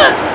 Look!